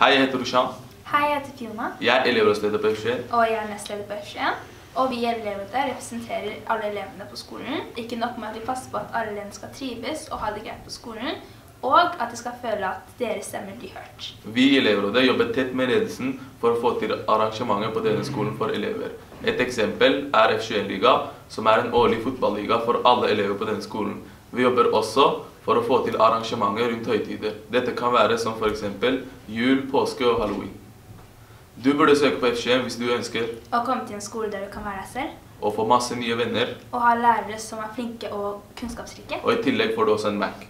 Hei, jeg heter Roshan. Hei, jeg heter Fiona, Jeg er elevrådsleder på F21. og jeg er nestleder på F21. Og vi elevrådet representerer alle elevene på skolen. Ikke nok med at vi passer på at alle elevene skal trives og ha det greit på skolen, og at de skal føle at deres stemmer blir hørt. Vi i elevrådet jobber tett med ledelsen for å få til arrangementer på denne skolen for elever. Et eksempel er F21-liga, som er en årlig fotballiga for alle elever på denne skolen. Vi jobber også for å få til arrangementer rundt høytider. Dette kan være som f.eks. jul, påske og halloween. Du burde søke på F21 hvis du ønsker Og komme til en skole der du kan være deg selv, Og få masse nye venner, og ha lærere som er flinke og kunnskapsrike. og i tillegg får du også en Mac.